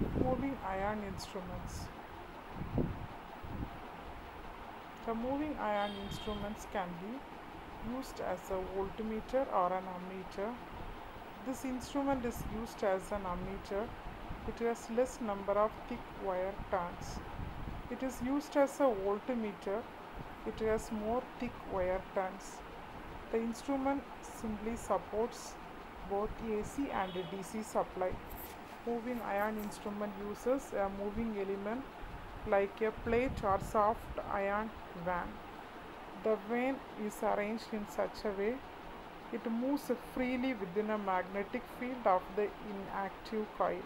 Moving iron instruments. The moving iron instruments can be used as a voltmeter or an ammeter. This instrument is used as an ammeter. It has less number of thick wire turns. It is used as a voltmeter. It has more thick wire turns. The instrument simply supports both AC and DC supply. Moving iron instrument uses a moving element like a plate or soft iron vane. The vane is arranged in such a way it moves freely within a magnetic field of the inactive coil.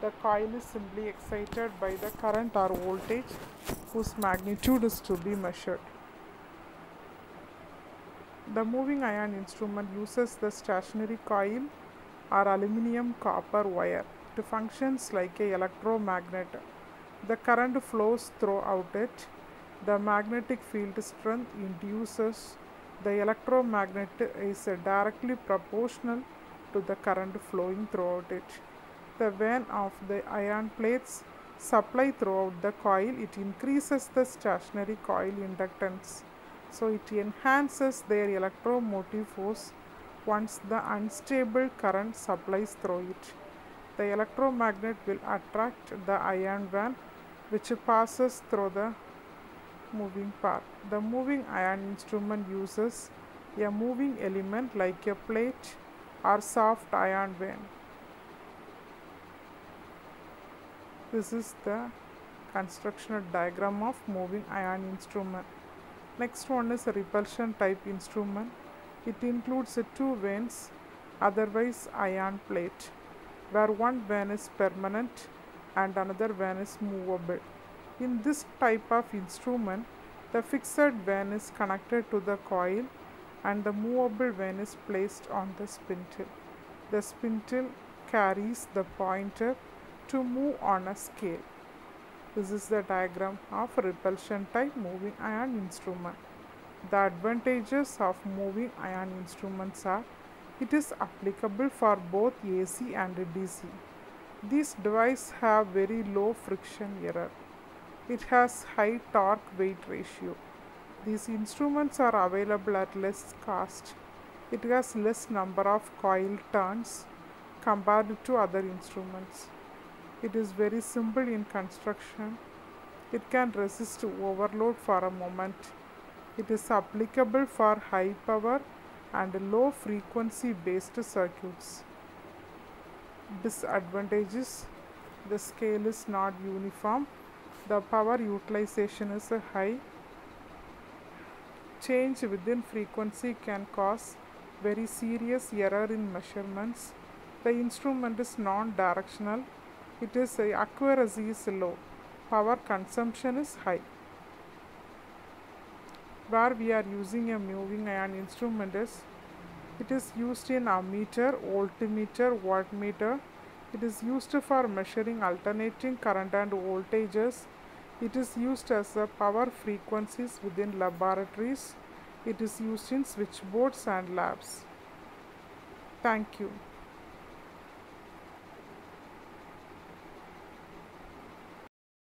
The coil is simply excited by the current or voltage whose magnitude is to be measured. The moving iron instrument uses the stationary coil or aluminum copper wire. It functions like a electromagnet. The current flows throughout it. The magnetic field strength induces the electromagnet is directly proportional to the current flowing throughout it. The vane of the iron plates supply throughout the coil. It increases the stationary coil inductance. So it enhances their electromotive force once the unstable current supplies through it. The electromagnet will attract the iron vane which passes through the moving part. The moving iron instrument uses a moving element like a plate or soft iron vane. This is the constructional diagram of moving iron instrument. Next one is a repulsion type instrument. It includes two vanes, otherwise iron plate, where one vane is permanent and another vane is movable. In this type of instrument, the fixed vane is connected to the coil and the movable vane is placed on the spindle. The spindle carries the pointer to move on a scale. This is the diagram of repulsion type moving iron instrument. The advantages of moving iron instruments are it is applicable for both AC and DC. These devices have very low friction error. It has high torque weight ratio. These instruments are available at less cost. It has less number of coil turns compared to other instruments. It is very simple in construction. It can resist overload for a moment. It is applicable for high power and low frequency based circuits. Disadvantages The scale is not uniform. The power utilization is high. Change within frequency can cause very serious error in measurements. The instrument is non-directional. It is accuracy is low. Power consumption is high. Where we are using a moving iron instrument is it is used in ammeter, voltmeter, wattmeter. It is used for measuring alternating current and voltages. It is used as a power frequencies within laboratories. It is used in switchboards and labs. Thank you.